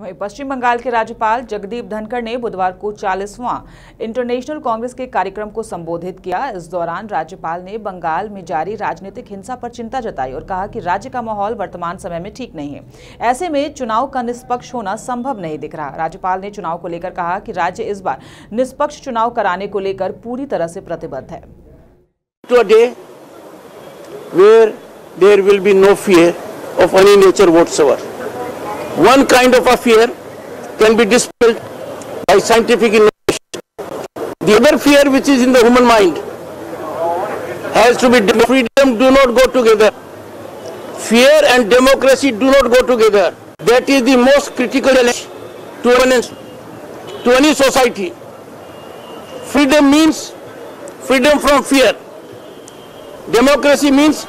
वहीं पश्चिम बंगाल के राज्यपाल जगदीप धनखड़ ने बुधवार को चालीसवां इंटरनेशनल कांग्रेस के कार्यक्रम को संबोधित किया। इस दौरान राज्यपाल ने बंगाल में जारी राजनीतिक हिंसा पर चिंता जताई और कहा कि राज्य का माहौल वर्तमान समय में ठीक नहीं है। ऐसे में चुनाव का निष्पक्ष होना संभव नहीं दिख रहा। राज्यपाल ने चुनाव को लेकर कहा कि राज्य इस बार निष्पक्ष चुनाव कराने को लेकर पूरी तरह से प्रतिबद्ध है. One kind of a fear can be dispelled by scientific innovation. The other fear which is in the human mind has to be freedom do not go together. Fear and democracy do not go together. That is the most critical challenge to to any society. Freedom means freedom from fear. Democracy means